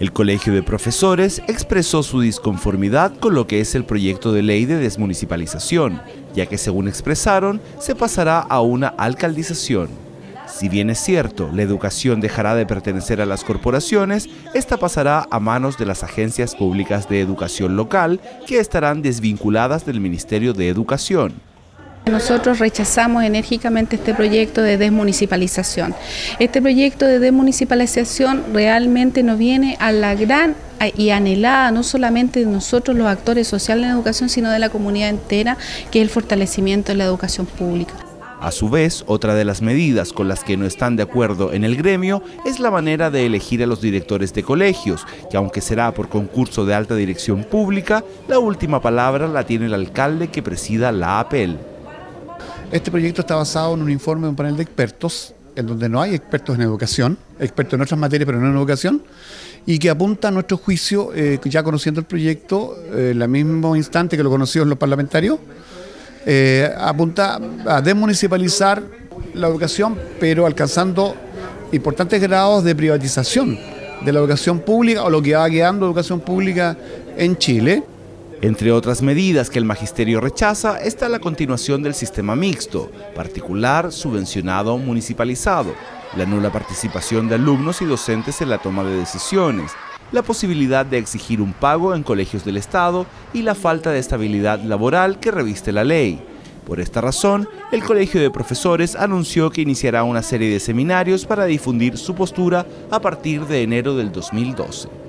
El Colegio de Profesores expresó su disconformidad con lo que es el proyecto de ley de desmunicipalización, ya que según expresaron, se pasará a una alcaldización. Si bien es cierto, la educación dejará de pertenecer a las corporaciones, esta pasará a manos de las agencias públicas de educación local, que estarán desvinculadas del Ministerio de Educación. Nosotros rechazamos enérgicamente este proyecto de desmunicipalización. Este proyecto de desmunicipalización realmente no viene a la gran y anhelada no solamente de nosotros los actores sociales en la educación, sino de la comunidad entera, que es el fortalecimiento de la educación pública. A su vez, otra de las medidas con las que no están de acuerdo en el gremio es la manera de elegir a los directores de colegios, que aunque será por concurso de alta dirección pública, la última palabra la tiene el alcalde que presida la APEL. Este proyecto está basado en un informe de un panel de expertos, en donde no hay expertos en educación, expertos en otras materias, pero no en educación, y que apunta a nuestro juicio, eh, ya conociendo el proyecto, en el mismo instante que lo conocieron los parlamentarios, eh, apunta a desmunicipalizar la educación, pero alcanzando importantes grados de privatización de la educación pública o lo que va quedando educación pública en Chile. Entre otras medidas que el magisterio rechaza está la continuación del sistema mixto, particular, subvencionado, municipalizado, la nula participación de alumnos y docentes en la toma de decisiones, la posibilidad de exigir un pago en colegios del Estado y la falta de estabilidad laboral que reviste la ley. Por esta razón, el Colegio de Profesores anunció que iniciará una serie de seminarios para difundir su postura a partir de enero del 2012.